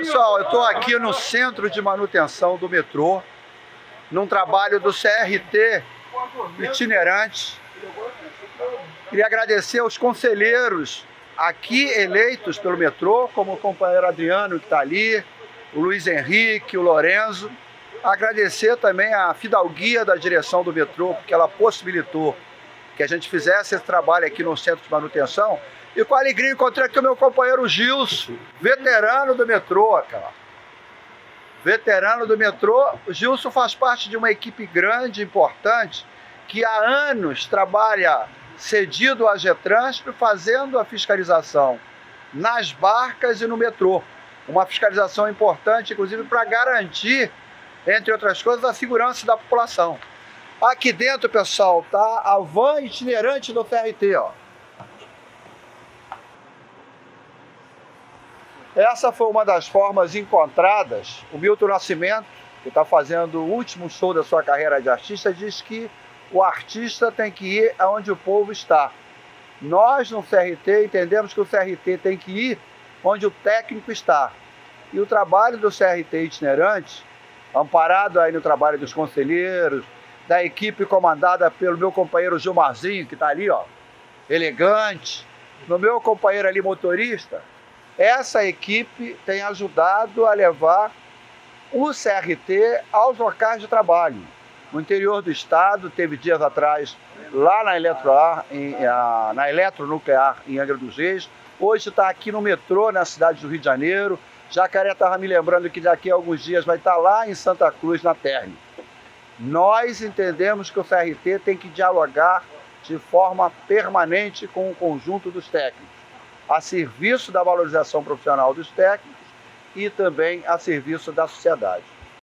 Pessoal, eu estou aqui no centro de manutenção do metrô, num trabalho do CRT itinerante. Queria agradecer aos conselheiros aqui eleitos pelo metrô, como o companheiro Adriano que está ali, o Luiz Henrique, o Lorenzo. Agradecer também a fidalguia da direção do metrô, porque ela possibilitou que a gente fizesse esse trabalho aqui no centro de manutenção e com alegria encontrei aqui o meu companheiro Gilson, veterano do metrô, cara. Veterano do metrô. O Gilson faz parte de uma equipe grande, importante, que há anos trabalha cedido à Getransp, fazendo a fiscalização nas barcas e no metrô. Uma fiscalização importante, inclusive, para garantir, entre outras coisas, a segurança da população. Aqui dentro, pessoal, tá a van itinerante do FRT, ó. Essa foi uma das formas encontradas. O Milton Nascimento, que está fazendo o último show da sua carreira de artista, diz que o artista tem que ir aonde o povo está. Nós, no CRT, entendemos que o CRT tem que ir onde o técnico está. E o trabalho do CRT itinerante, amparado aí no trabalho dos conselheiros, da equipe comandada pelo meu companheiro Gilmarzinho, que está ali, ó, elegante, no meu companheiro ali motorista, essa equipe tem ajudado a levar o CRT aos locais de trabalho. No interior do estado, teve dias atrás, lá na Eletroar, em, na Eletronuclear, em Angra dos Reis. Hoje está aqui no metrô, na cidade do Rio de Janeiro. Jacaré estava me lembrando que daqui a alguns dias vai estar tá lá em Santa Cruz, na Terni. Nós entendemos que o CRT tem que dialogar de forma permanente com o conjunto dos técnicos a serviço da valorização profissional dos técnicos e também a serviço da sociedade.